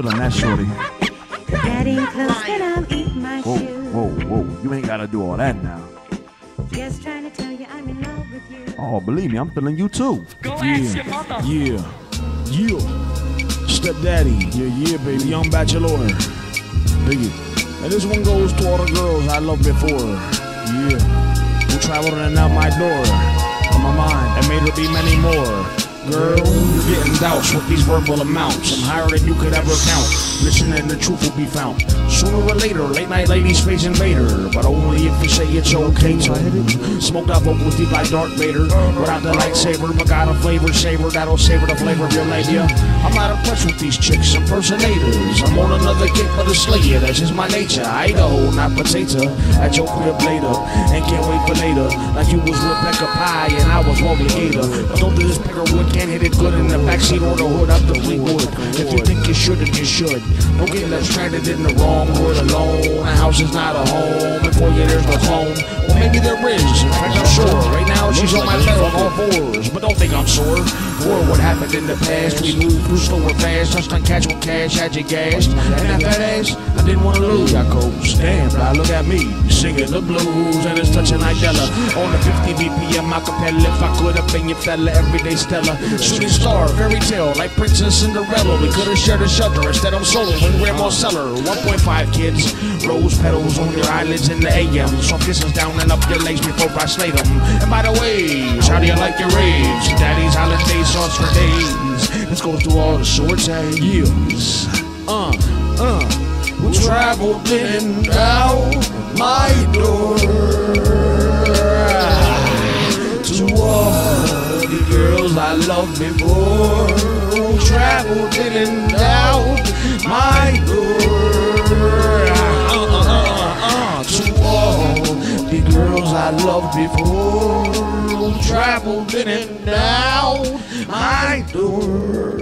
feeling that shorty. Getting close and I'm eating my Whoa, shoe. whoa, whoa. You ain't gotta do all that now. Just trying to tell you I'm in love with you. Oh, believe me, I'm feeling you too. Go ask your mother. Yeah, yeah. Stepdaddy, yeah, yeah, baby, young bachelor. Biggie. And this one goes to all the girls I loved before. Yeah. Who traveled in and out my door. On my mind, and made her be many more. Girl, you're getting doused with these verbal amounts. I'm higher than you could ever count. Listen and the truth will be found. Sooner or later, late night ladies space invader. But only if you say it's okay. Smoked out vocals deep like Darth Vader. Without the lightsaber, but got a flavor saver that'll savor the flavor of your labia. I'm not impressed with these chicks impersonators. I'm on another kick for the slayer. That's just my nature. Idaho, not a whole knife potato. At your crib later. And can't wait for later. Like you was Rebecca Pie and I was Wally Gator. But don't do this picker wood. Can't hit it good in the backseat or the hood up the Fleetwood. If you you should, then you should. Don't get left stranded in the wrong hood alone. A house is not a home. And for you, there's no home. Well, maybe there is. In fact, I'm sure. Right now, she's on my bed on all fours. But don't think I'm sore. For what happened in the past, we moved through slow or fast. Catch with cash, had you gassed. And that fat ass, I didn't want to lose. I. Damn, now look at me. Singing the blues, and it's touching like Della. On the 50 BPM, acapella. If I could have been your fella, everyday Stella. Shooting star, fairy tale, like Princess Cinderella. We could have shared a shelter. Instead, I'm solo in Grandma's cellar. 1.5 kids, rose petals on your eyelids in the AM. Soft kisses down and up your legs before I slay them. And by the way, how do you like your rage? Daddy's holiday sauce for days. This goes to all the shorts and years. Uh, uh. Traveled in and out my door to all the girls I loved before who traveled in and out my door. To all the girls I loved before who traveled in and out my door.